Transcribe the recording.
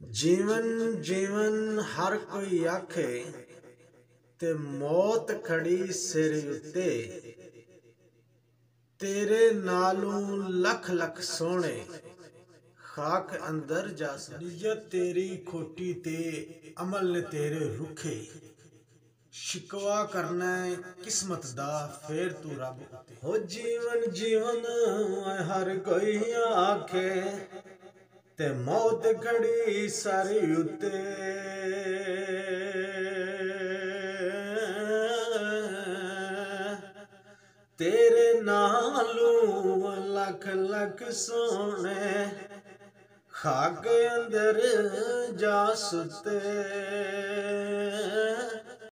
ਜੀਵਨ ਜੀਵਨ ਹਰ ਕੋਈ ਆਖੇ ਤੇ ਮੌਤ ਖੜੀ ਸਿਰ ਉੱਤੇ। ਤੇਰੇ ਨਾਲੋਂ ਲੱਖ ਲੱਖ ਸੋਹਣੇ ਖਾਕ ਅੰਦਰ ਜਾ ਨੀਅਤ ਤੇਰੀ ਖੋਟੀ ਤੇ ਅਮਲ ਨੇ ਤੇਰੇ ਰੁਖੇ। ਸ਼ਿਕਵਾ ਕਰਨਾ ਕਿਸਮਤ ਦਾ, ਫੇਰ ਤੂੰ ਰੱਬ ਉੱਤੇ। ਹੋ ਜੀਵਨ ਜੀਵਨ ਹਰ ਕੋਈ ਆਖੇ। ਤੇ ਮੌਤ ਘੜੀ ਸਾਰੀ ਉੱਤੇ। ਤੇਰੇ ਨਾਲੋਂ ਲੱਖ ਲੱਖ ਸੋਹਣੇ ਖਾਕ ਅੰਦਰ ਜਾ ਸੁੱਤੇ।